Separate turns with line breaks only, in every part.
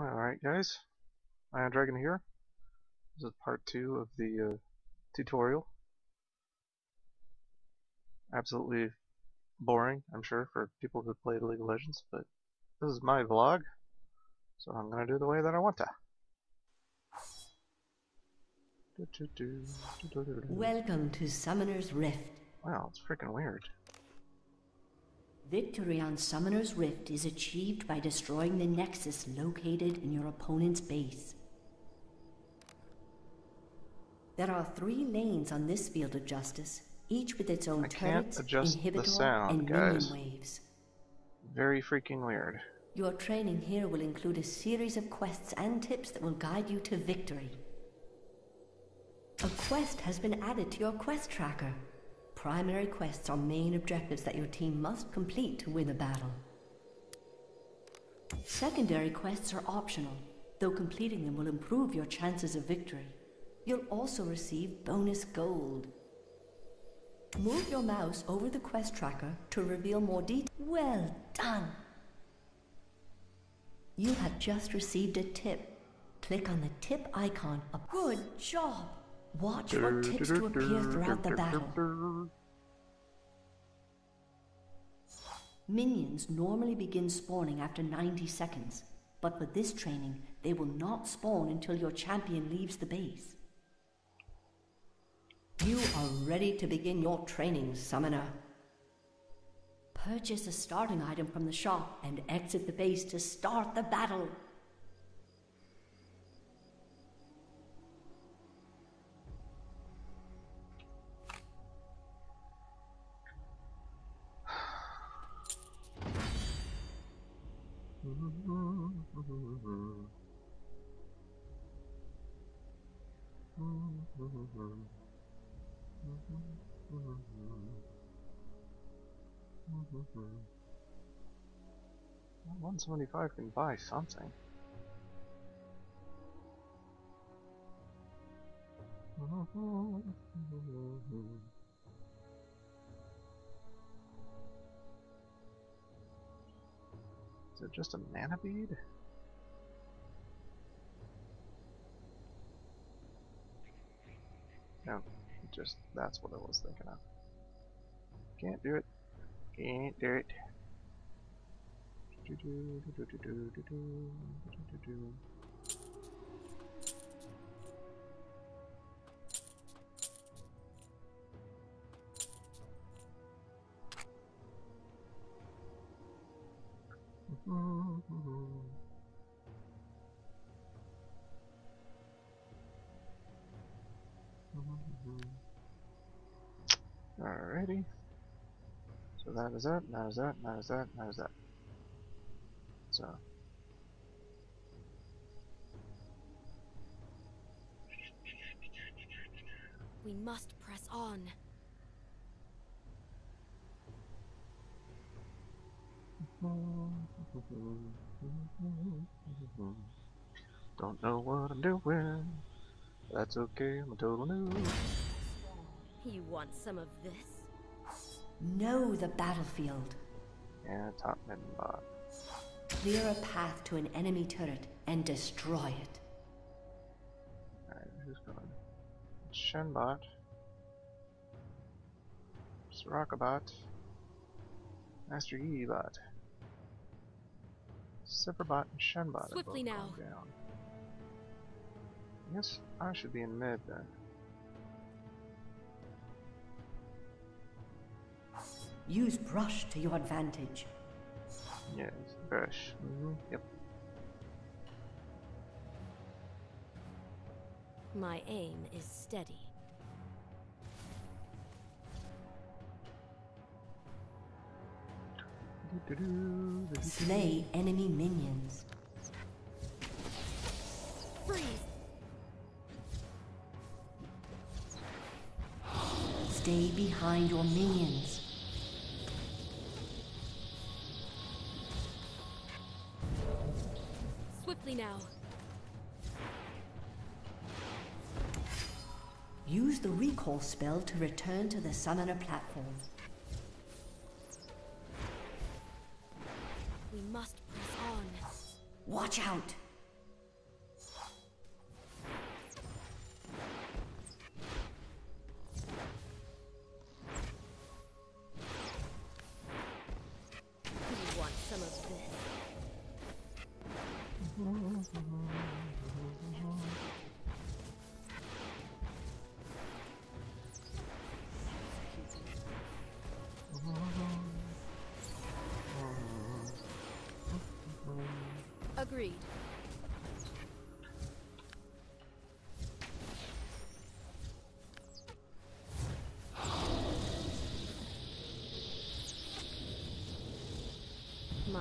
Alright guys, Ion Dragon here. This is part two of the uh, tutorial. Absolutely boring, I'm sure, for people who play League of Legends, but this is my vlog, so I'm gonna do the way that I want to.
Welcome to Summoner's Rift.
Wow, it's freaking weird.
Victory on Summoner's Rift is achieved by destroying the Nexus located in your opponent's base. There are three lanes on this field of justice, each with its own
I
turrets, inhibitor,
sound,
and
guys.
minion waves.
Very freaking weird.
Your training here will include a series of quests and tips that will guide you to victory. A quest has been added to your quest tracker. Primary quests are main objectives that your team must complete to win a battle. Secondary quests are optional, though completing them will improve your chances of victory. You'll also receive bonus gold. Move your mouse over the quest tracker to reveal more details. Well done! You have just received a tip. Click on the tip icon. Good job! Watch for tips to appear throughout the battle. Minions normally begin spawning after 90 seconds, but for this training, they will not spawn until your champion leaves the base. You are ready to begin your training, Summoner. Purchase a starting item from the shop and exit the base to start the battle.
One seventy five can buy something. Is it just a mana bead? No, just that's what I was thinking of. Can't do it. Can't do it. Alrighty. So that is that, that is that, that is that, that is that. So.
We must press on.
Don't know what I'm doing. That's okay, I'm a total noob.
You want some of this?
Know the battlefield.
Yeah, top mid bot.
Clear a path to an enemy turret and destroy it.
Alright, who's going? Shenbot. Sorakabot. Master Yi bot. Sivirbot and Shenbot. are
Swiftly
both
now.
going Down. I guess I should be in mid then.
Use brush to your advantage.
Yes, brush. Mm-hmm. Yep.
My aim is steady.
Slay enemy minions.
Freeze!
Stay behind your minions.
Swiftly now.
Use the recall spell to return to the summoner platform.
We must press on.
Watch out!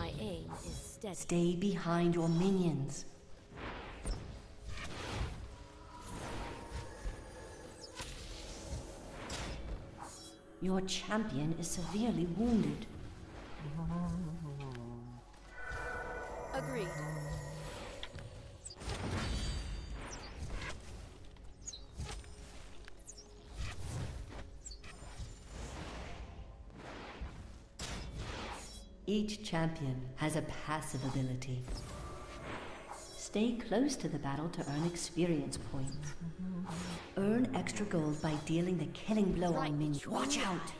My aim is steady.
Stay behind your minions. Your champion is severely wounded.
Agreed.
Champion has a passive ability. Stay close to the battle to earn experience points. Earn extra gold by dealing the killing blow on minions. Watch out!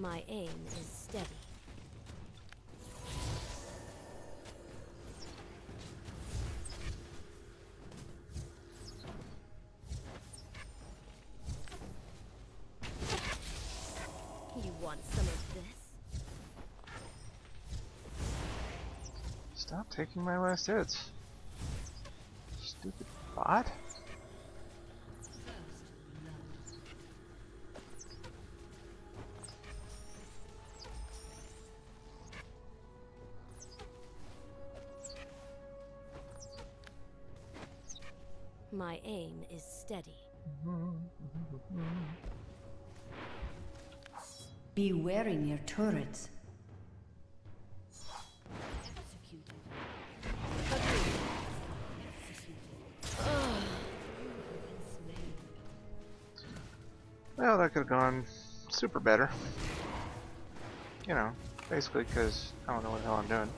My aim is steady. You want some of this?
Stop taking my last hits. Stupid bot.
My aim is steady.
Be wary near turrets.
Well, that could have gone super better. You know, basically because I don't know what the hell I'm doing.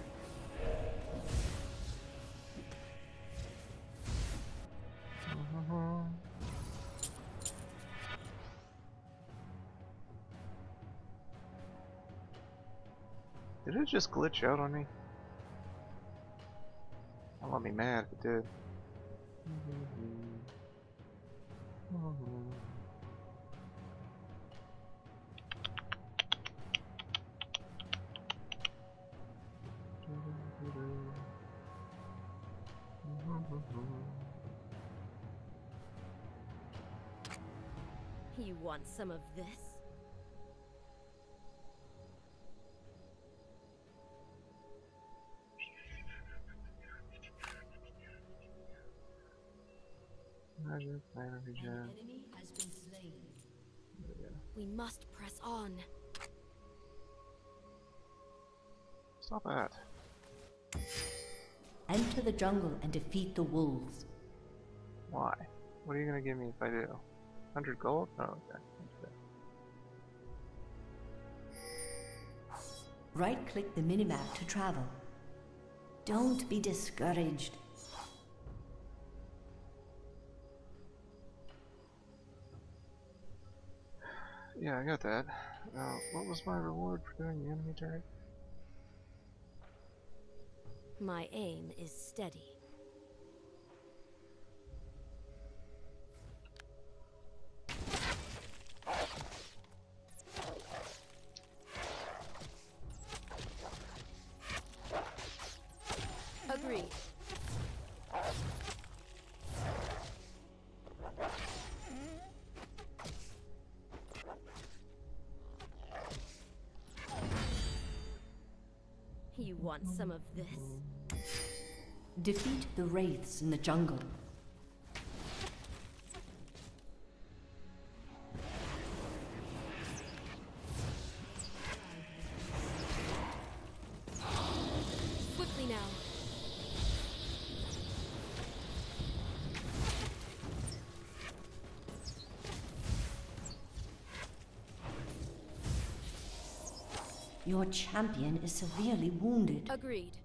Did it just glitch out on me? That let me mad if it did.
You want some of this? We must press on.
Stop that.
Enter the jungle and defeat the wolves.
Why? What are you gonna give me if I do? 100 gold? Oh, okay. That's.
Right-click the minimap to travel. Don't be discouraged.
Yeah, I got that. Now, what was my reward for doing the enemy turret?
My aim is steady. Want some of this?
Defeat the wraiths in the jungle. Your champion is severely wounded.
Agreed.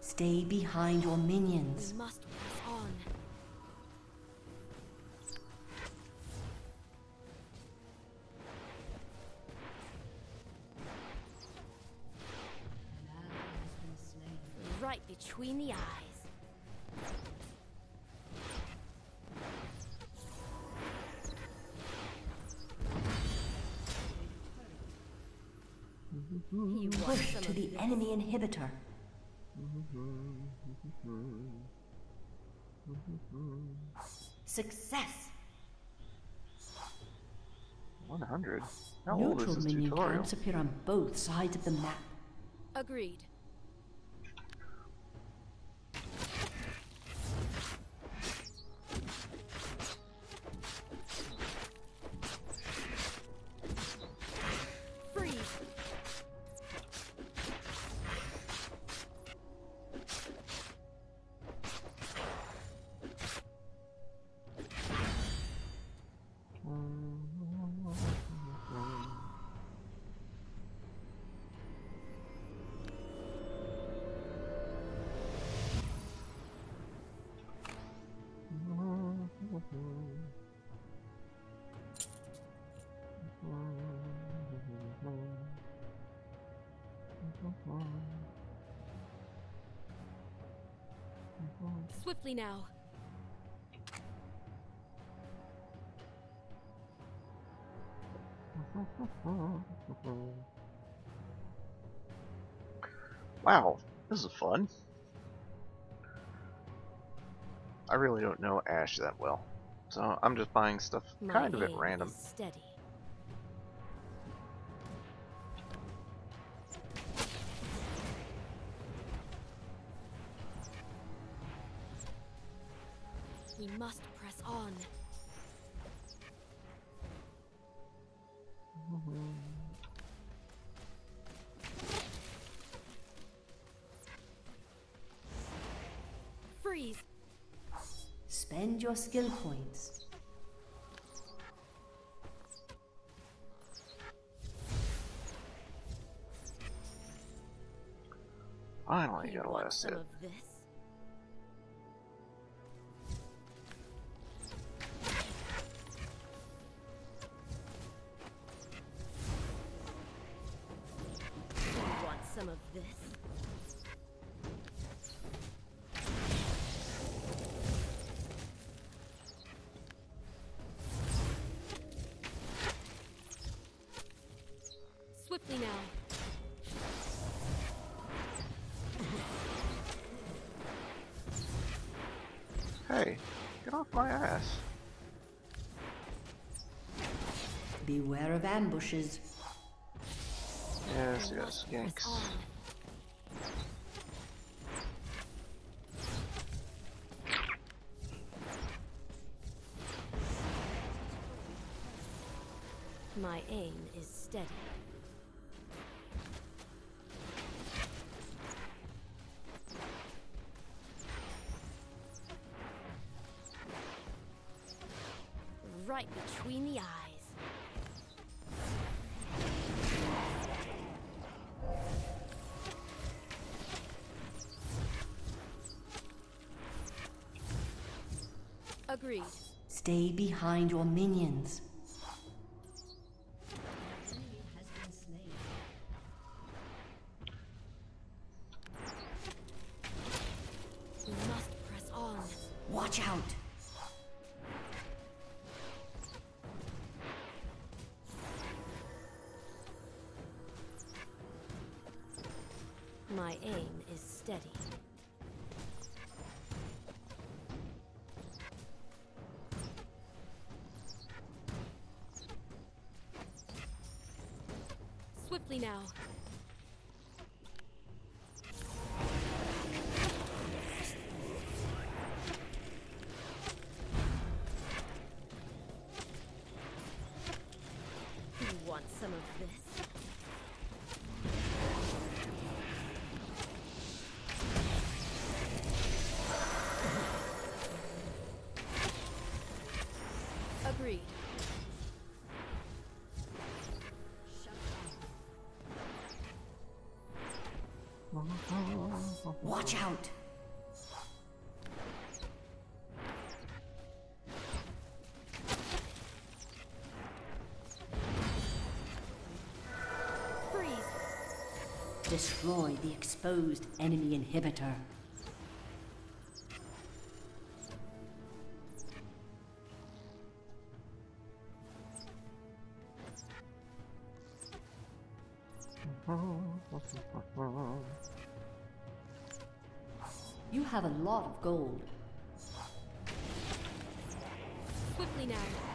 Stay behind your minions.
We must
Push
some mm-hmm.
to
of
the enemy inhibitor. Mm-hmm. Success!
100? How old is
Neutral
this
minion
tutorial?
camps appear on both sides of the map.
Agreed. Swiftly now.
Wow, this is fun. I really don't know Ashe that well, so I'm just buying stuff
My
kind of at random.
Steady. We must press on. Freeze.
Spend your skill points.
Finally
You
got a
want
last
some
hit.
Beware of ambushes.
Yes,
We
yes, yanks.
My aim is steady. Agreed.
Stay behind your minions. Watch out!
Freeze!
Destroy the exposed enemy inhibitor. You have a lot of gold.
Quickly now.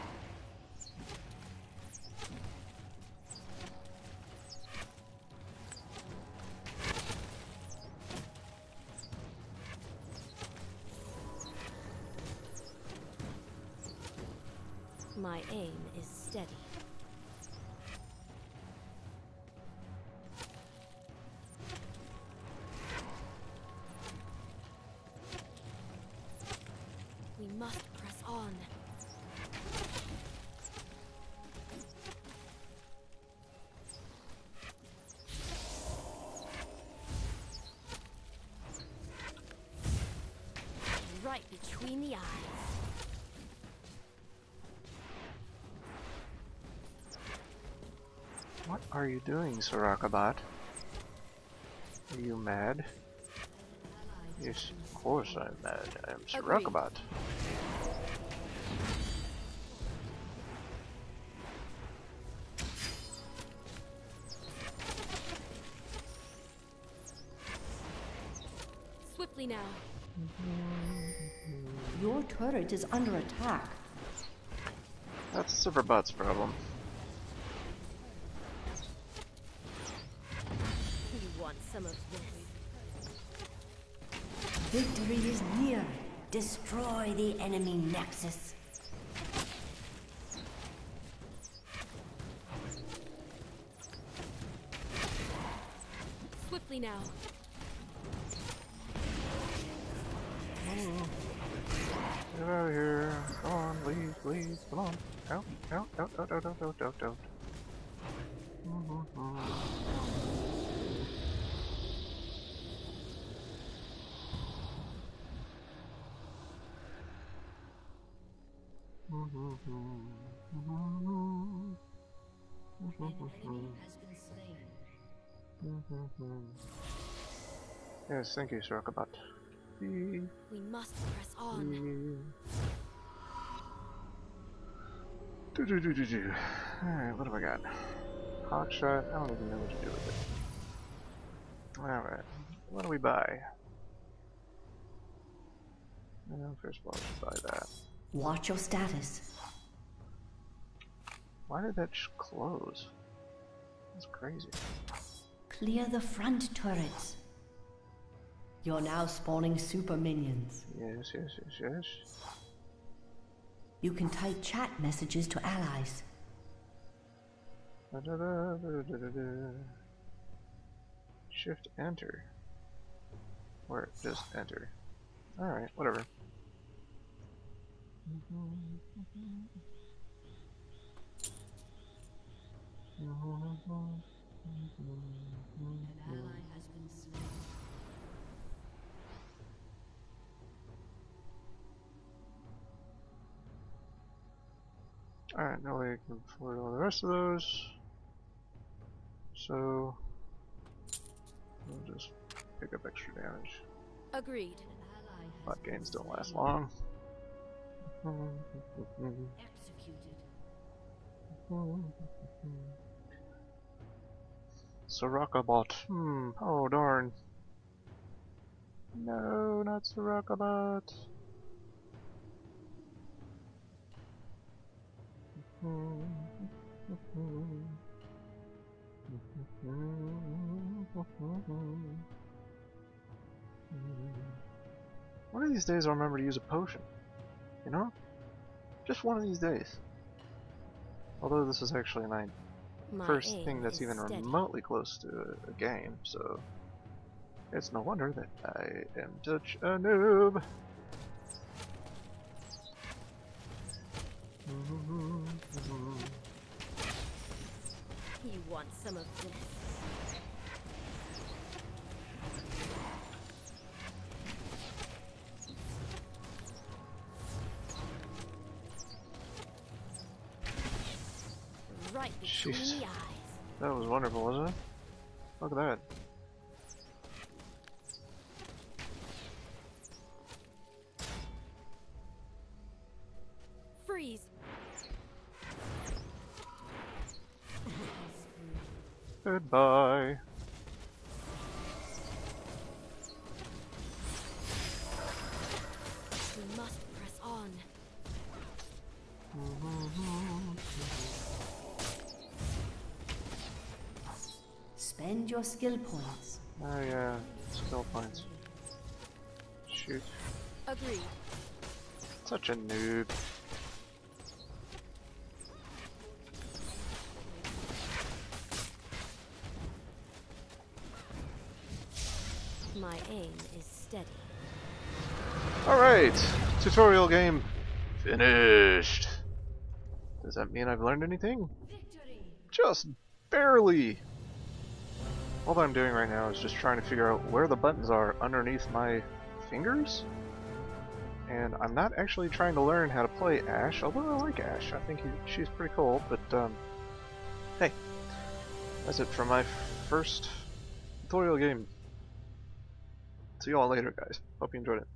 Between the eyes.
What are you doing, Sorakabot? Are you mad? Yes, of course I'm mad. I'm
Agreed.
Sorakabot.
Swiftly now. Mm-hmm.
Your turret is under attack.
That's Sivirbot's problem.
You want some of this?
Victory is near. Destroy the enemy nexus.
please. Come on. Don't, don't, don't, don't, don't, mm-hmm. yes, thank you, Sorakabot.
We must press on. Mm-hmm.
Do do do do do. Alright, what have I got? Hawk shot. I don't even know what to do with it. Alright, what do we buy? Well, first of all, let's buy that.
Watch your status.
Why did that close? That's crazy.
Clear the front turrets. You're now spawning super minions.
Yes, yes, yes, yes.
You can type chat messages to allies.
Da -da -da. Shift enter. Or just enter. Alright, whatever.
An
Alright, now we can afford all the rest of those. So, we'll just pick up extra damage.
Agreed.
But ally has
Bot
been
gains don't last long.
Executed.
Sorakabot. Hmm. Oh darn. No, not Sorakabot. One of these days I'll remember to use a potion. You know? Just one of these days. Although this is actually my
My
first thing that's even
steady.
remotely close to a, a game, so it's no wonder that I am such a noob.
Want some of this? Right between
Jeez.
the eyes.
That was wonderful, wasn't it? Look at that. Goodbye.
We must press on.
Spend your skill points.
Oh yeah, skill points. Shoot.
Agreed.
Such a noob.
Steady.
Alright, tutorial game finished. Does that mean I've learned anything? Just barely. All that I'm doing right now is just trying to figure out where the buttons are underneath my fingers. And I'm not actually trying to learn how to play Ashe, although I like Ashe. I think he, she's pretty cool, but um, hey, that's it for my first tutorial game. See you all later, guys. Hope you enjoyed it.